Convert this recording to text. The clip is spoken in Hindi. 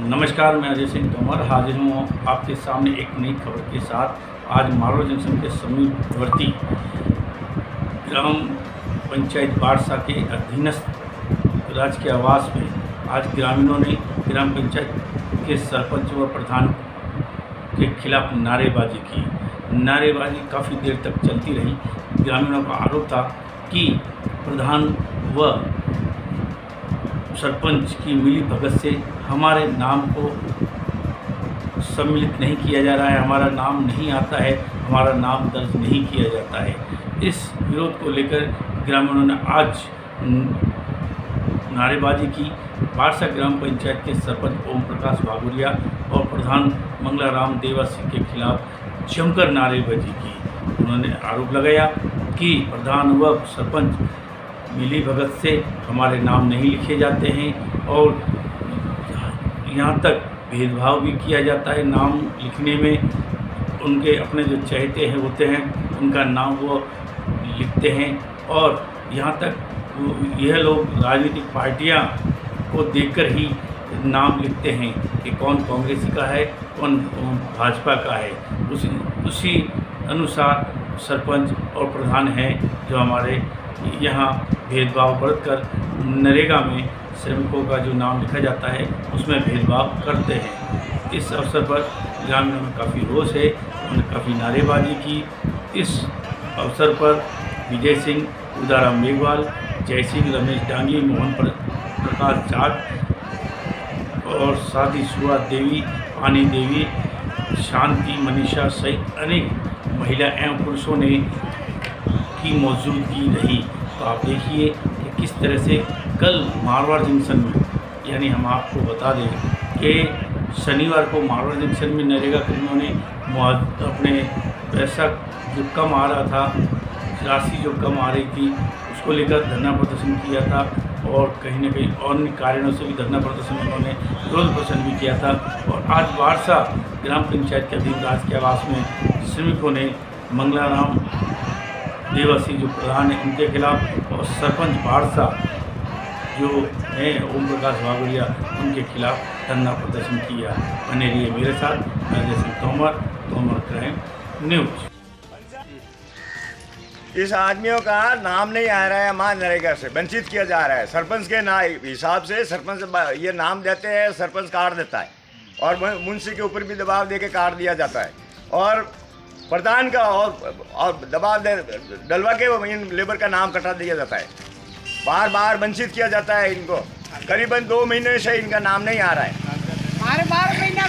नमस्कार, मैं अजय सिंह तोमर हाजिर हूँ आपके सामने एक नई खबर के साथ। आज मारो जंक्शन के समीपवर्ती ग्राम पंचायत बारसा के अधीनस्थ राजकीय आवास में आज ग्रामीणों ने ग्राम पंचायत के सरपंच व प्रधान के खिलाफ नारेबाजी की। नारेबाजी काफ़ी देर तक चलती रही। ग्रामीणों का आरोप था कि प्रधान व सरपंच की मिली भगत से हमारे नाम को सम्मिलित नहीं किया जा रहा है, हमारा नाम नहीं आता है, हमारा नाम दर्ज नहीं किया जाता है। इस विरोध को लेकर ग्रामीणों ने आज नारेबाजी की। बारसा ग्राम पंचायत के सरपंच ओम प्रकाश बाबुरिया और प्रधान मंगलाराम देवा सिंह के खिलाफ जमकर नारेबाजी की। उन्होंने आरोप लगाया कि प्रधान व सरपंच मिली भगत से हमारे नाम नहीं लिखे जाते हैं और यहाँ तक भेदभाव भी किया जाता है नाम लिखने में। उनके अपने जो चहेते हैं होते हैं, उनका नाम वो लिखते हैं और यहाँ तक यह लोग राजनीतिक पार्टियाँ को देखकर ही नाम लिखते हैं कि कौन कांग्रेस का है, कौन भाजपा का है। उसी उसी अनुसार सरपंच और प्रधान हैं जो हमारे यहाँ भेदभाव बरत कर नरेगा में श्रमिकों का जो नाम लिखा जाता है, उसमें भेदभाव करते हैं। इस अवसर पर ग्रामीणों में काफ़ी रोष है, उन्होंने काफ़ी नारेबाजी की। इस अवसर पर विजय सिंह, उदाराम मेघवाल, जय सिंह, रमेश डांगी, मोहन प्रकाश जाट और साथ ही सुहा देवी, पानी देवी, शांति, मनीषा सहित अनेक महिला एवं पुरुषों ने मौजूदगी रही तो आप देखिए कि किस तरह से कल मारवाड़ जंक्शन में, यानी हम आपको बता दें कि शनिवार को मारवाड़ जंक्शन में नरेगा कर्मियों ने अपने पैसा जो कम आ रहा था, राशि जो कम आ रही थी, उसको लेकर धरना प्रदर्शन किया था और कहीं ना कहीं अन्य कारणों से भी धरना प्रदर्शन उन्होंने विरोध प्रदर्शन भी किया था। और आज वारसा ग्राम पंचायत के अधीन राज के आवास में श्रमिकों ने मंगलाराम देवासी जो प्रधान है उनके खिलाफ और सरपंच बारसा जो हैं, ओम प्रकाश बाबरिया उनके खिलाफ धरना प्रदर्शन किया। बने रहिए मेरे साथ अजय सिंह तोमर तोमर क्राइम न्यूज़। इस आदमियों का नाम नहीं आ रहा है, माँ नरेगा से, वंचित किया जा रहा है। सरपंच के ना हिसाब से सरपंच ये नाम देते हैं, सरपंच काट देता है। और मुंशी के ऊपर भी दबाव दे के काट दिया जाता है। और प्रधान का और और दबाव डलवा के इन लेबर का नाम कटा दिया जाता है। बार बार वंचित किया जाता है इनको। करीबन दो महीने से इनका नाम नहीं आ रहा है। बार बार महीना